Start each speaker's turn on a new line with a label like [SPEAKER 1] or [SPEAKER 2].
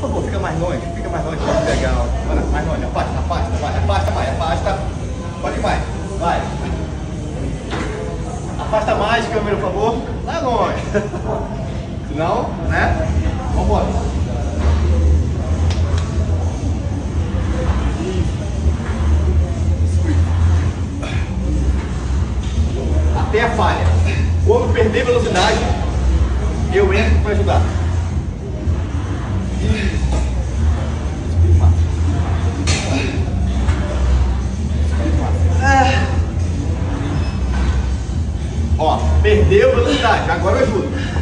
[SPEAKER 1] Por favor, fica mais longe, fica mais longe, legal. Vai mais longe, afasta, afasta, vai, afasta mais, afasta. Pode mais, vai. Afasta mais, câmera, por favor. Lá longe. Senão, né? Vambora. Até a falha. Quando perder velocidade, eu entro para ajudar. Perdeu velocidade, agora ajuda.